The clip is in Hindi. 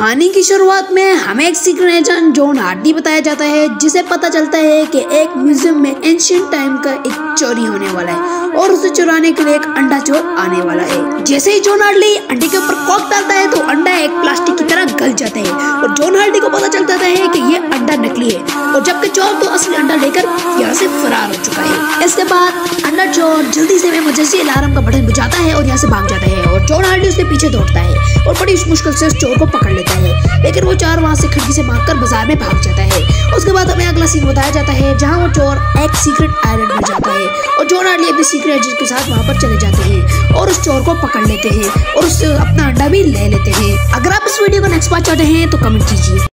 कहानी की शुरुआत में हमें एक सीक्रेट एजेंट जॉन हार्डी बताया जाता है, जिसे पता चलता है कि एक म्यूज़ियम में एंशियंट टाइम का एक चोरी होने वाला है और उसे चुराने के लिए एक अंडा चोर आने वाला है। जैसे ही जॉन हार्डी अंडे के ऊपर कॉक डालता है तो अंडा एक प्लास्टिक की तरह गल जाता है और जॉन हार्डी को पता चलता है कि ये अंडा नकली है और जबकि चोर तो असली अंडा लेकर यहाँ से फरार हो चुका है। इसके बाद अंडा चोर जल्दी से इमरजेंसी अलार्म का बटन बुझाता है और यहाँ से भाग जाता है और जॉन हार्डी उसके पीछे दौड़ता है। मुश्किल से उस चोर को पकड़ लेता है। लेकिन वो चोर वहाँ से खिड़की से भाग बाज़ार में भाग जाता है। उसके बाद हमें अगला सीन बताया जाता है, जहाँ वो चोर एक सीक्रेट आइलैंड में जाता है और जोन हार्डी अपने सीक्रेट एजेंट के साथ वहाँ पर चले जाते हैं और उस चोर को पकड़ लेते हैं और उससे अपना अंडा भी ले लेते हैं। अगर आप इस वीडियो को नेक्स्ट पार्ट चाहते हैं तो कमेंट कीजिए।